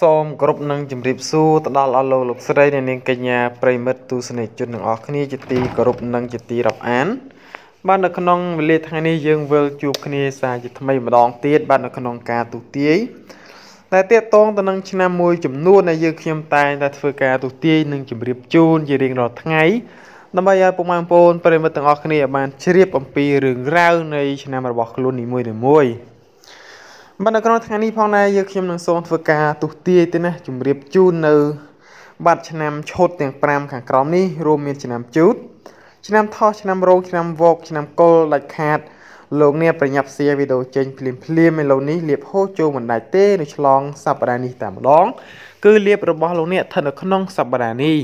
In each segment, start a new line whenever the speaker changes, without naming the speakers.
សូមគោរពនឹងជម្រាបសួរទៅដល់អស់លោកលោកស្រីអ្នកនាងកញ្ញាប្រិមិត្តទស្សនិកជនទាំងអស់គ្នាជាទីគោរពនិងជាទីរាប់អាន បាទនៅក្នុងវេលាថ្ងៃនេះយើងវិលជួបគ្នាសារជាថ្មីម្ដងទៀតបាទនៅក្នុងការទូទាយតែតេតងទៅនឹងឆ្នាំមួយចំនួនដែលយើងខ្ញុំតែងតែធ្វើការទូទាយនិងជម្រាបជូនជារៀងរាល់ថ្ងៃដើម្បីឲ្យពុកម៉ែបងប្អូនប្រិមិត្តទាំងអស់គ្នាបានជ្រាបអំពីរឿងរ៉ាវនៃឆ្នាំរបស់ខ្លួននីមួយៗ បាទនៅក្នុងថ្ងៃនេះផងដែរយើងខ្ញុំនឹងសូមធ្វើការទុះទាយទៅណាជម្រាបជូននៅបាត់ឆ្នាំឈុតទាំង5ខាងក្រោមនេះរួមមានឆ្នាំជូតឆ្នាំថោះឆ្នាំរោងឆ្នាំវកឆ្នាំកុលដាច់ខាតលោកអ្នកប្រញាប់សៀវីដេអូចេញភ្លាមភ្លាមឯឡូវនេះលៀបហូរចូលមិនដាច់ទេនៅឆ្លងសប្តាហ៍នេះតែម្ដង គឺលៀបរបស់លោកអ្នកស្ថិតនៅក្នុងសប្តាហ៍នេះ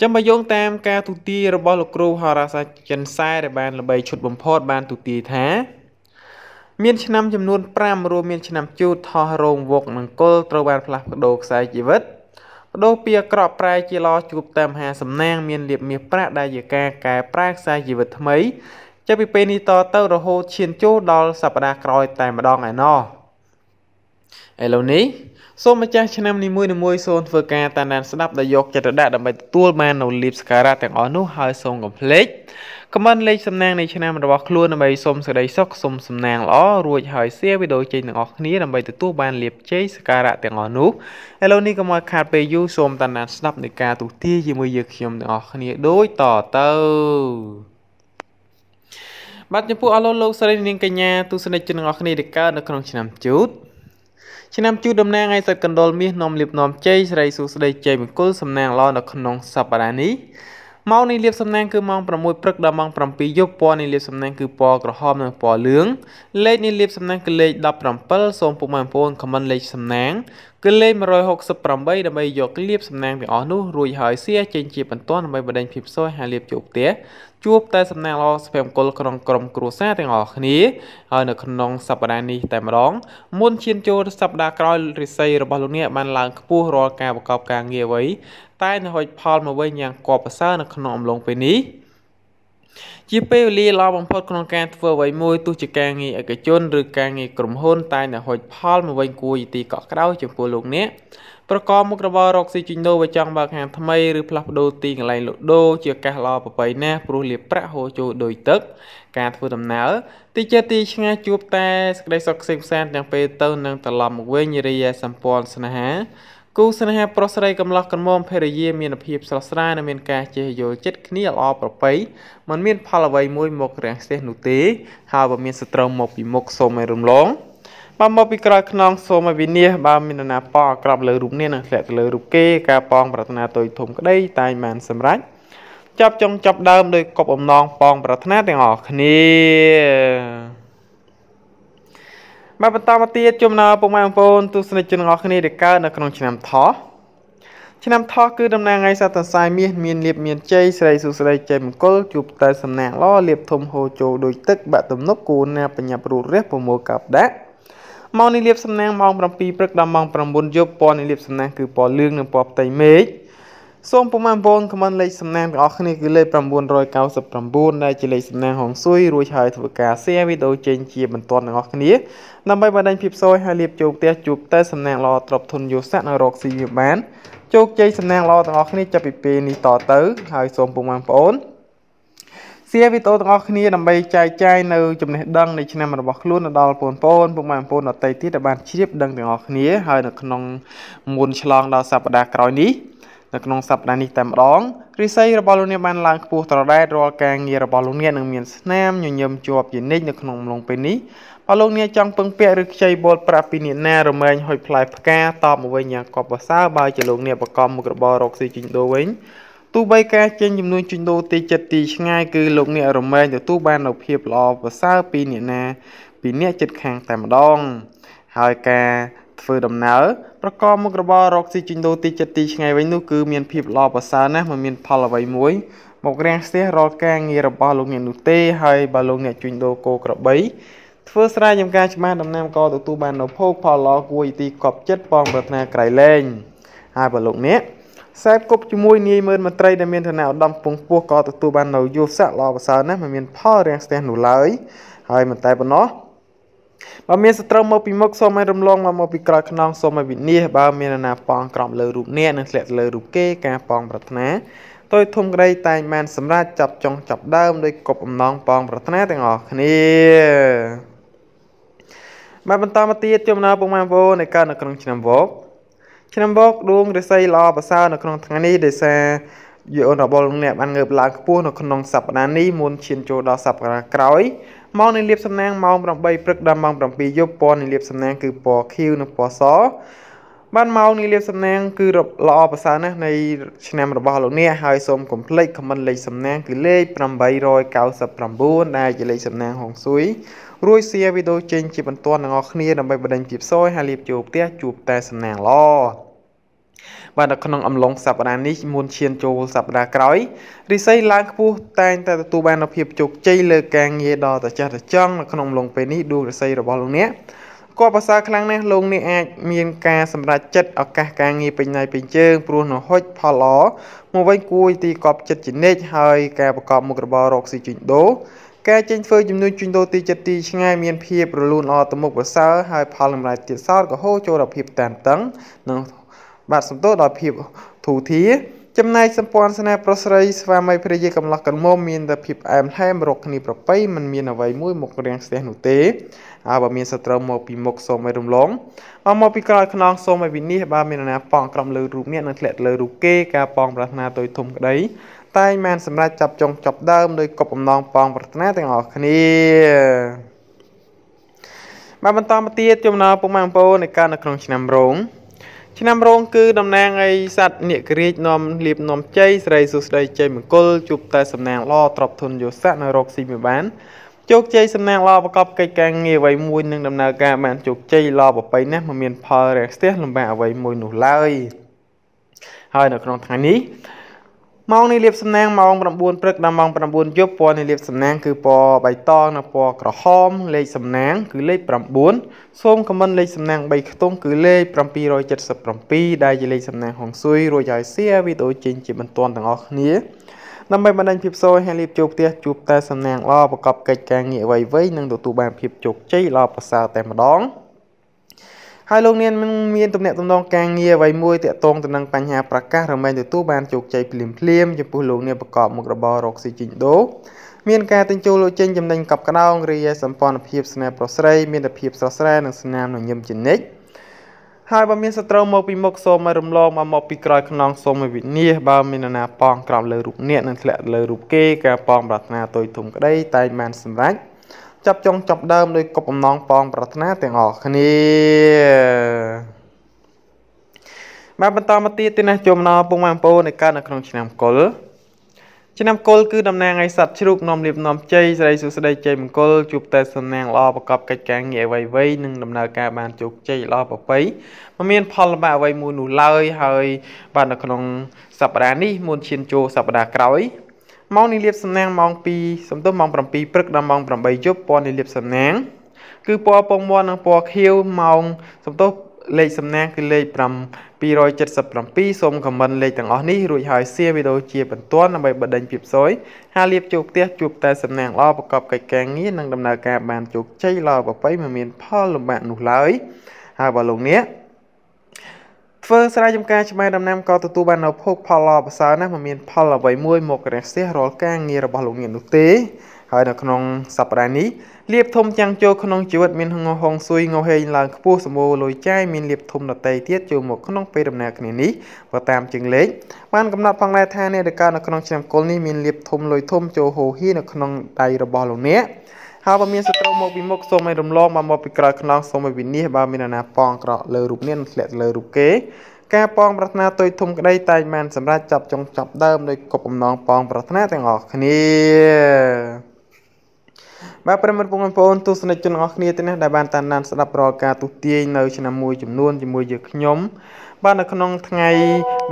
ចាំបើយោងតាមការទូទាយរបស់លោកគ្រូហោរាសាស្ត្រចិនសែដែលបានល្បីឈុតបំផុតបានទូទាយថា មានឆ្នាំចំនួន5រួមមានឆ្នាំជូតថោះរោងវកនិងគុលត្រូវបានផ្លាស់ប្ដូរខ្សែជីវិតបដូរពីអាក្រក់ប្រែជាល្អជួបតាមហាសំណាងមានលៀបមាសប្រាក់ដែលជាការកែប្រែខ្សែជីវិតថ្មីចាប់ពីពេលនេះតទៅរហូតឈានចូលដល់សប្តាហ៍ក្រោយតែម្ដងឯណោះ ឥឡូវនេះសូមម្ចាស់ឆ្នាំនីមួយៗសូមធ្វើការតាមដានស្ដាប់ដោយយកចិត្តទុកដាក់ដើម្បីទទួលបាននូវលៀបសការៈទាំងអស់នោះហើយសូមកុំភ្លេចខមមិនលេខសំណាងនៃឆ្នាំរបស់ខ្លួនដើម្បីសូមសេចក្តីសុខសូមសំណាងល្អរួចហើយ share វីដេអូចេញទាំងអស់គ្នាដើម្បីទទួលបានលៀបជ័យសការៈទាំងអស់នោះឥឡូវនេះកុំឲ្យខាតពេលយូរសូមតាមដានស្ដាប់នៃការទូទាជាមួយយើងខ្ញុំទាំងអស់គ្នាដូចតទៅបាទចំពោះអស់លោកលោកស្រីនាងកញ្ញាទស្សនិកជនទាំងអស់គ្នាដែលកើតនៅក្នុងឆ្នាំជូត ឆ្នាំជូតតំណាងឲ្យសិទ្ធកណ្ដុលមាសនាំលៀបនាំជ័យស្រីសុស្ដីជ័យមង្គលសំណាងល្អនៅក្នុងសប្តាហ៍នេះ ម៉ោងនៃលាបសំណាងគឺម៉ោង6ព្រឹកដល់ម៉ោង7យប់ពណ៌នៃលាបសំណាងគឺពណ៌ក្រហមនិងពណ៌លឿងលេខនៃលាបសំណាងគឺលេខ17សូមពុកម៉ែបងប្អូនខមមិនលេខសំណាងគឺលេខ168ដើម្បីយកលាបសំណាងទាំងអស់នោះរួចហើយសៀចេញជាបន្ទាន់ដើម្បីបណ្ដេញភាពសោយហើយលាបចូលផ្ទះជួបតែសំណាងល្អសុភមង្គលក្នុងក្រុមគ្រួសារទាំងអស់គ្នាហើយនៅក្នុងសប្តាហ៍នេះតែម្ដងមុនឈានចូលសប្តាហ៍ក្រោយរិស័យរបស់លោកអ្នកបានឡើងខ្ពស់រាល់ការប្រកបការងារអ្វី តែនឹងហុចផលមកវិញយ៉ាងគប់ប្រសើរនៅក្នុងអំឡុងពេលនេះជាពេលវេលាល្អបំផុតក្នុងការធ្វើអ្វីមួយទោះជាការងារឯកជនឬការងារក្រុមហ៊ុន តែនឹងហុចផលមកវិញគួរយទីកក់ក្ដៅចំពោះលោកអ្នកប្រកបមុខរបររកស៊ីជីដូរបើចង់បើកហាងថ្មីឬផ្លាស់ប្ដូរទីកន្លែងលក់ដូរជាកាសល្អប្របីណាស់ព្រោះលាប្រាក់ហូរចូលដោយទឹក ការធ្វើដំណើរទីចិត្តទីឆ្ងាយជួបតែសេចក្តីសុខខ្សែផ្សានទាំងពេលទៅនឹងត្រឡប់មកវិញរាយសម្ព័ន្ធស្នេហា គូស្នេហាប្រុសស្រីកំឡោះក្រមុំភរិយាមានភាពស្រស់ស្រាយនិងមានការចេះយល់ចិត្តគ្នាល្អប្រពៃมันមានផលអ្វីមួយមករាំងស្ទះនោះទេ ហើយបើមានសត្រូវមកពីមុខសូមឲ្យរំលងបើមកពីក្រោយខ្នងសូមឲ្យវិនិច្ឆ័យបើមាននរណាប៉ងអាក្រប់លើរូបនេះនឹងធ្លាក់ទៅលើរូបគេការប៉ងប្រាថ្នាទុយធំក្តីតែងបានសម្រេចចាប់ចុងចាប់ដើមដោយកប់អំណងប៉ងប្រាថ្នាទាំងអស់គ្នា បាទបន្តមកទៀតជំនើពុកម៉ែបងប្អូនទស្សនិកជនទាំងអស់គ្នាដែលកើតនៅក្នុងឆ្នាំថោះឆ្នាំថោះគឺតំណាងឲ្យសត្វតសាយមាសមានលៀបមានជ័យស្រីសុស្រីជ័យមង្គលជួបតែសំណាងល្អលៀបធំហូរចូលដោយទឹកបាក់ទំនប់គូណាបញ្ញាប្រូរះប្រមូលកាប់ដាក់ម៉ោងនេះលៀបសំណាងម៉ោង7ព្រឹកដល់ម៉ោង9យប់ពណ៌នេះលៀបសំណាងគឺពណ៌លឿងនិងពណ៌ផ្ទៃមេឃ សូមពុកម៉ែបងប្អូនខមមិនលេខសំណាងទាំងអស់គ្នាគឺលេខ999ដែលជាលេខសំណាងហងស៊ុយរួចហើយធ្វើការ share វីដេអូចេញជាបន្ទាន់ទាំងអស់គ្នាដើម្បីបណ្ដាញភាពសោយហើយលៀបចូលផ្ទះជួបតែសំណាងល្អទ្រពធនយោស័កនៅរកស៊ីវាបានជោគជ័យសំណាងល្អទាំងអស់គ្នាចាប់ពីពេលនេះតទៅហើយសូមពុកម៉ែបងប្អូន share វីដេអូទាំងអស់គ្នាដើម្បីចែកចាយនៅចំណេះដឹងនៃឆ្នាំរបស់ខ្លួនទៅដល់បងប្អូនពុកម៉ែបងប្អូនដទៃទៀតដែលបានជ្រាបដឹងទាំងអស់គ្នាហើយនៅក្នុងមុនឆ្លងដល់សប្តាហ៍ក្រោយនេះ នៅក្នុងសប្តាហ៍នេះតែម្ដងរិស័យរបស់លោកអ្នកបានឡើងខ្ពស់ត្រដែតរាល់ការងាររបស់លោកអ្នកនឹងមានស្នាមញញឹមជាប់ជានិច្ចនៅក្នុងអំឡុងពេលនេះបើលោកអ្នកចង់ពឹងពាក់ឬខ្ចីបុលប្រាប់ពីអ្នកណារមែងហុយផ្លែផ្កាតបមកវិញយ៉ាងកប់ប្រសើរបើជាលោកអ្នកប្រកបមុខរបររកស៊ីជីងដូរវិញទោះបីការចេញចំនួនជួញដូរទីចិត្តទីឆ្ងាយគឺលោកអ្នករមែងទទួលបាននូវភាពល្អប្រសើរពីអ្នកណាពីអ្នកចិត្តខាងតែម្ដងហើយការ ធ្វើដំណើរប្រកបមុខរបររកស៊ីជីងដូរទីចិត្តទីឆ្ងាយវិញនោះគឺមានភាពល្អប្រសើរណាស់មិនមានផលអ្វីមួយមករាំងស្ទះរាល់ការងាររបស់លោកអ្នកនោះទេហើយបើលោកអ្នកជួញដូរគោក្របីធ្វើស្រែចម្ការច្បាស់ដំណាំក៏ទទួលបាននូវភោគផលល្អគួរទីកប់ចិត្តបងប្រាថ្នាក្រៃលែងហើយបើលោកអ្នកខ្សែគប់ជាមួយនាយមើលមន្ត្រីដែលមានឋានៈឧត្តមពងពោះក៏ទទួលបាននៅយុស័កល្អប្រសើរណាស់មិនមានផលរាំងស្ទះនោះឡើយហើយមិនតែប៉ុណ្ណោះ បើមានសត្រូវមកពីមុខសូមឲ្យរំលងមកពីក្រោយខ្នងសូមឲ្យវិនិច្ឆ័យបើមានអ្នកណាប៉ងក្រំលើរូបអ្នកនិងធ្លាក់លើរូបគេការប៉ងប្រាថ្នាតូចធំក្តីតែងបានសម្រាប់ចាប់ចុងចាប់ដើមដោយកប់អំណងប៉ងប្រាថ្នាទាំងអស់គ្នាបាទបន្តមកទៀតចំណោមពុកម៉ែបងប្អូននៃកើតនៅក្នុងឆ្នាំវកឆ្នាំវកដួងរិស័យល្អប្រសើរនៅក្នុងថ្ងៃនេះដោយសារយអូនរបស់លោកអ្នកបានងើបឡើងខ្ពស់នៅក្នុងសប្តាហ៍នេះមុនឈានចូលដល់សប្តាហ៍ក្រោយ ម៉ោងនៃលៀបសំណាងម៉ោង8ព្រឹកដល់ម៉ោង7យប់ពណ៌នៃលៀបសំណាងគឺពណ៌ខៀវនិងពណ៌សបានម៉ោងនៃលៀបសំណាងគឺល្អប្រសើរណាស់នៃឆ្នាំរបស់លោកអ្នកហើយសូមកុំភ្លេចខមមិនលេខសំណាងគឺលេខ899ដែលជាលេខសំណាងហុងស៊ុយរួចសៀវីដេអូចេញជាបន្ទាន់ទាំងអស់គ្នាដើម្បីបដិញពីផ្សោយហើយលៀបចូលផ្ទះជួបតែសំណាងល្អ បាទនៅក្នុងអំឡុងសប្តាហ៍នេះមុនឈានចូលសប្តាហ៍ក្រោយរិស័យឡើងខ្ពស់តែងតែទទួលបាននូវភាពជោគជ័យលើការងារដ៏ត្រចះត្រចង់នៅក្នុងអំឡុងពេលនេះដួងរិស័យរបស់លោកអ្នកគាត់ប្រសើរខ្លាំងណាស់លោកអ្នកអាចមានការសម្រេចចិត្តឱកាសការងារពេញណៃពេញជើងព្រោះនៅហុចផលល្អមកវិញគួយទីកប់ចិត្តជានិច្ចហើយការប្រកបមុខរបររកស៊ីជិញដូរការចេញធ្វើជំនួញជួញដូរទីចិត្តទីឆ្ងាយមានភាពរលូនល្អទៅមុខប្រសើរហើយផលតម្លៃទៀតសោតក៏ហូរចូលដល់ភាពតានតឹងនិង បាទសំទោសដល់ភាពធូធាចំណែកសម្ព័ន្ធស្នេហ៍ប្រុសស្រីស្វាមីភរិយាកំឡោះកន្មុំមានតែភាពអែមថែមរកគ្នាប្រពៃមិនមានអ្វីមួយមុខរាំងស្ទះនោះទេហើយបើមានសត្រូវមកពីមុខសូមឲ្យរំលងបើមកពីក្រោយខ្នងសូមឲ្យវិនិច្ឆ័យបើមានអ្នកណាប៉ងក្រំលើរូបអ្នកនឹងធ្លាក់លើរូបគេការប៉ងប្រាថ្នាទុយធំក្តីតែងបានសម្រាប់ចាប់ចុងចាប់ដើមដោយកប់អំណងប៉ងប្រាថ្នាទាំងអស់គ្នាបាទបន្តមកទៀតចំណោមពុកម៉ែបងប្អូននៃការនៅក្នុងឆ្នាំរោង ឆ្នាំរោងគឺតំណាងឲ្យសត្វនាគរាជនាំលៀបនាំជ័យស្រីសុស្ដីជ័យមង្គលជួបតែសំណាងល្អទ្របធនយោស័កនៅរកស៊ីមិនបានជោគជ័យសំណាងល្អប្រកបកិច្ចការងារអ្វីមួយនឹងដំណើរការបានជោគជ័យល្អប្រពៃណាស់មិនមានផលរាំងស្ទះលំបាកអ្វីមួយនោះឡើយហើយនៅក្នុងថ្ងៃនេះ ម៉ោងនៃលាបសំណាងម៉ោង9ព្រឹកដល់ម៉ោង9យប់ពណ៌នៃលាបសំណាងគឺពណ៌បៃតងនិងពណ៌ក្រហមលេខសំណាង គឺលេខ9សូមខមមិនលេខសំណាង3ខ្ទង់គឺលេខ777ដែលជាលេខសំណាងហុងស៊ុយរួចហើយសៀវីដេអូចេញជាបន្ទាន់ទាំងអស់គ្នាដើម្បីបណ្ដាញភាពសោយហើយលៀបចូលផ្ទះជួបតែសំណាងល្អប្រកបកិច្ចការងារអ្វីៗនិងទទួលបានភាពជោគជ័យល្អប្រសើរតែម្ដង។ ហើយលោកអ្នកមានទំនាក់ទំនងការងារអ្វីមួយតាក់ទងទៅនឹងបញ្ហាប្រកាសរមែងទទួលបានជោគជ័យភ្លាមភ្លាមចំពោះលោកអ្នកប្រកបមុខរបររកស៊ីជីងដូមានការទិញចូលលក់ចេញចំណេញកប់ក្តោងរាយសម្ព័ន្ធភាពស្នេហ៍ប្រុសស្រីមានតែភាពស្រស់ស្រាយនិងស្នាមញញឹមជានិច្ចហើយបើមានសត្រូវមកពីមុខសូមឲ្យរំលងមកមកពីក្រោយខ្នងសូមឲ្យវិនិច្ឆ័យបើមាននរណាប៉ងក្រោមលើរូបអ្នកនិងធ្លាក់លើរូបគេការប៉ងប្រាថ្នាទុយធំក្តីតែងបានសម្រេច ចាប់ចុងចាប់ដើមដោយកប់អំណងប៉ងប្រាថ្នាទាំងអស់គ្នាបាទបន្តមកទៀតទីនេះចំណោពុកម៉ែបងប្អូននៃកើតនៅក្នុងឆ្នាំកុលឆ្នាំកុលគឺតំណាងឲ្យសត្វជ្រូកនាំលៀបនាំជ័យស្រីសុស្ដីជ័យមង្គលជួបតែសំណាងល្អប្រកបកិច្ចការងារអ្វីៗនិងដំណើរការបានជោគជ័យល្អប្រពៃមិនមានផលលំបាកអ្វីមួយនោះឡើយហើយបាទនៅក្នុងសប្តាហ៍នេះមុនឈានចូលសប្តាហ៍ក្រោយ ម៉ោងនីលាបសំណាងម៉ោង2សំទោសម៉ោង7ព្រឹកដល់ម៉ោង8យប់ពណ៌នីលាបសំណាង គឺពណ៌ពងមាន់និងពណ៌ខៀវម៉ោងសំទោសលេខសំណាងគឺលេខ777សូមខមមិនលេខទាំងអស់នេះរួចហើយសៀវីដេអូជាបន្ទាន់ដើម្បីបដិញភាពសយហើយលាបចូលផ្ទះជួបតែសំណាងល្អប្រកបកិច្ចការងារនិងដំណើរការបានជោគជ័យល្អប្រពៃមិនមានផលលំបាកនោះឡើយហើយបើលោកអ្នក ធ្វើស្រែចម្ការឆ្មែដំណាំក៏ទទួលបាននូវភោគផលល្អប្រសើរណាស់មិនមានផលអ្វីមួយមករះស្ទះរាល់ការងាររបស់លោកអ្នកនោះទេហើយនៅក្នុងសប្តាហ៍នេះលៀបធំចាំងចូលក្នុងជីវិតមានងហងស៊ុយងហេងឡើងខ្ពស់សម្បូរលុយចាយមានលៀបធំដតីទៀតចូលមកក្នុងពេលដំណើរគ្នានេះបើតាមជើងលេខបានកំណត់ផងដែរថាអ្នកដែលកើតនៅក្នុងឆ្នាំកុលនេះមានលៀបធំលុយធំចូលហូហៀនៅក្នុងដៃរបស់លោកអ្នក ហើយបើមានសត្រូវមកពីមុខសូមឲ្យរំលងបើមកពីក្រោយខ្នងសូមឲ្យវិនិច្ឆ័យបើមានអ្នកណាប៉ងក្រក់លើរូបនេះនឹងធ្លាក់លើរូបគេការប៉ងប្រាថ្នាទុយធំក្តីតែងបានសម្រាប់ចាប់ចុងចាប់ដើមដោយកប់អំណងប៉ងប្រាថ្នាទាំងអស់គ្នាបាទប្រិមត្តបងប្អូនទស្សនិកជនទាំងអស់គ្នាទាំងនេះដែលបានតាមដានស្ដាប់រាល់ការទស្សទាយនៅឆ្នាំមួយចំនួនជាមួយយើងខ្ញុំបាទនៅក្នុងថ្ងៃ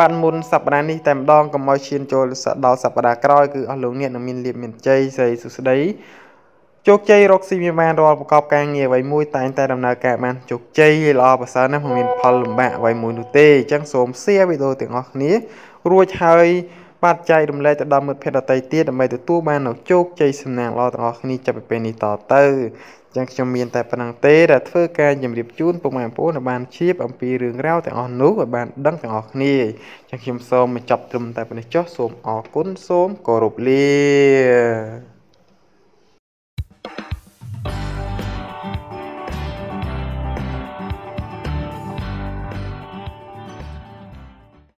បានមុនសប្តាហ៍នេះតែម្ដងកុំឲ្យឈានចូលដល់សប្តាហ៍ក្រោយគឺអស់លោកអ្នកនឹងមានលៀបមានជ័យស្រីសុស្ដី ជោគជ័យរកស៊ីមានបានរាល់ប្រកបការងារអ្វីមួយតែងតែដំណើរការបានជោគជ័យល្អប្រសើរណាស់មិនមានផលលំបាកអ្វីមួយនោះទេអញ្ចឹងសូម share វីដេអូទាំងអស់គ្នារួចហើយបាទចែករំលែកទៅដល់មិត្តភ័ក្តិដទៃទៀតដើម្បីទទួលបាននូវជោគជ័យសំណាងល្អទាំងអស់គ្នាចាប់ពីពេលនេះតទៅចឹងខ្ញុំមានតែប៉ុណ្្នឹងទេដែលធ្វើការជម្រាបជូនពុកម៉ែបងប្អូនឲ្យបានជ្រាបអំពីរឿងរ៉ាវទាំងអស់នោះឲ្យបានដឹងទាំងអស់គ្នាចឹងខ្ញុំសូមបញ្ចប់ត្រឹមតែប៉ុណ្ណេះចុះសូមអរគុណសូមគោរពលា